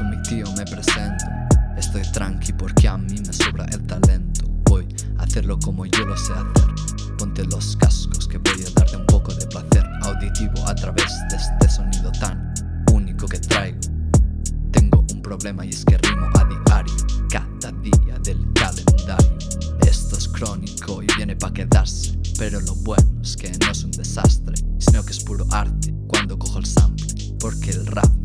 soy mi tío, me presento. Estoy tranqui porque a mí me sobra el talento. Voy a hacerlo como yo lo sé hacer. Ponte los cascos que voy a darte un poco de placer auditivo a través de este sonido tan único que traigo. Tengo un problema y es que rimo a diario, cada día del calendario. Esto es crónico y viene para quedarse, pero lo bueno es que no es un desastre, sino que es puro arte cuando cojo el sample, porque el rap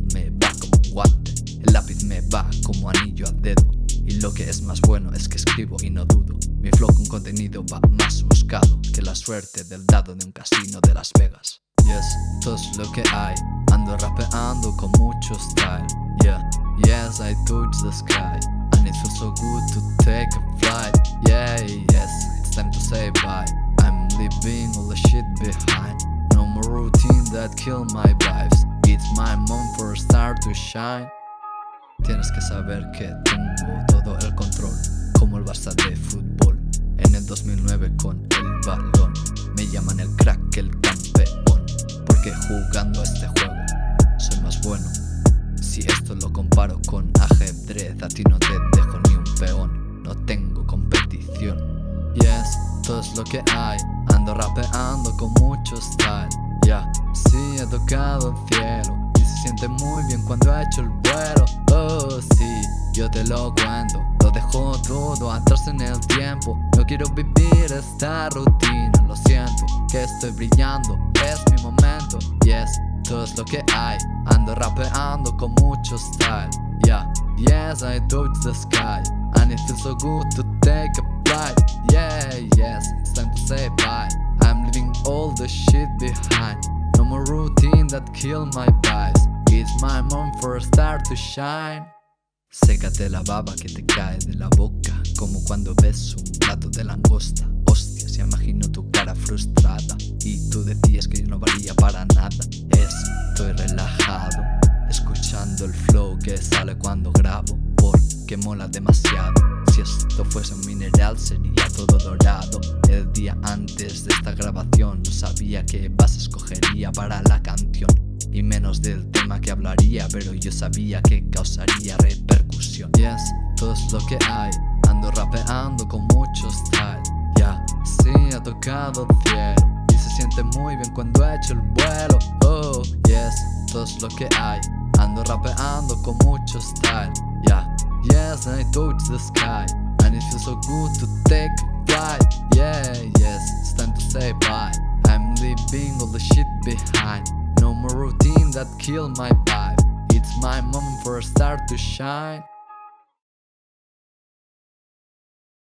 como anillo al dedo. Y lo que es más bueno es que escribo y no dudo. Mi flow con contenido va más buscado que la suerte del dado de un casino de Las Vegas. Yes, todo es lo que hay. Ando rapeando con mucho style. Yeah, yes, I touch the sky. And it feels so good to take a flight. Yeah, yes, it's time to say bye. I'm leaving all the shit behind. No more routine that kill my vibes. It's my moment for a star to shine. Tienes que saber que tengo todo el control, como el Barça de fútbol. En el 2009 con el balón, me llaman el crack, el campeón, porque jugando este juego soy más bueno. Si esto lo comparo con ajedrez, a ti no te dejo ni un peón, no tengo competición. Yes, todo es lo que hay, ando rapeando con mucho style. Ya, sí he tocado el cielo se siente muy bien cuando ha hecho el vuelo. Yo te lo cuento. Lo dejo todo atrás en el tiempo. No quiero vivir esta rutina. Lo siento, que estoy brillando. Es mi momento. Yes, todo es lo que hay. Ando rapeando con mucho style. Yeah, yes, I touch the sky. And it feels so good to take a flight. Yeah, yes, it's time to say bye. I'm leaving all the shit behind. No more routine that kill my vibes. It's my moment for a star to shine. Sécate la baba que te cae de la boca, como cuando ves un plato de langosta. Hostias, imagino tu cara frustrada. Y tú decías que no valía para nada. Estoy relajado, escuchando el flow que sale cuando grabo, porque mola demasiado. Si esto fuese un mineral sería todo dorado. El día antes de esta grabación no sabía qué base escogería para la canción y menos del tema que hablaría, pero yo sabía que causaría repercusión. Yes, todo es lo que hay, ando rapeando con mucho style. Ya, sí, ha tocado el cielo y se siente muy bien cuando he hecho el vuelo. Oh, yes, todo es lo que hay, ando rapeando con mucho style. Ya, yes, I touch the sky and it feels so good to take a flight. Yeah, yes, it's time to say bye. I'm leaving all the shit behind. No more routine that kill my vibe. It's my moment for a star to shine.